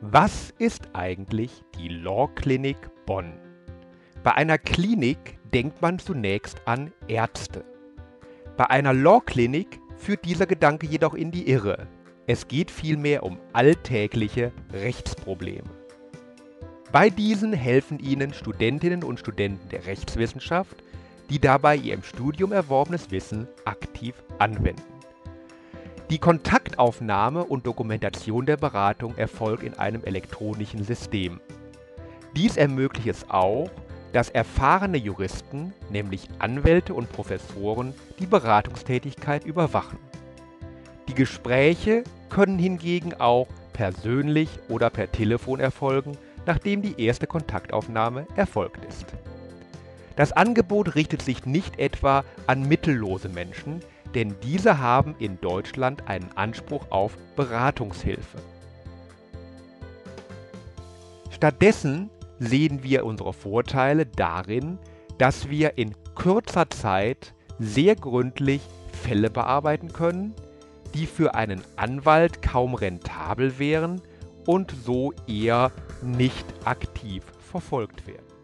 Was ist eigentlich die Law Clinic Bonn? Bei einer Klinik denkt man zunächst an Ärzte. Bei einer Law Clinic führt dieser Gedanke jedoch in die Irre. Es geht vielmehr um alltägliche Rechtsprobleme. Bei diesen helfen Ihnen Studentinnen und Studenten der Rechtswissenschaft, die dabei ihr im Studium erworbenes Wissen aktiv anwenden. Die Kontaktaufnahme und Dokumentation der Beratung erfolgt in einem elektronischen System. Dies ermöglicht es auch, dass erfahrene Juristen, nämlich Anwälte und Professoren, die Beratungstätigkeit überwachen. Die Gespräche können hingegen auch persönlich oder per Telefon erfolgen, nachdem die erste Kontaktaufnahme erfolgt ist. Das Angebot richtet sich nicht etwa an mittellose Menschen, denn diese haben in Deutschland einen Anspruch auf Beratungshilfe. Stattdessen sehen wir unsere Vorteile darin, dass wir in kurzer Zeit sehr gründlich Fälle bearbeiten können, die für einen Anwalt kaum rentabel wären und so eher nicht aktiv verfolgt werden.